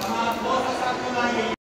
Come on, boy.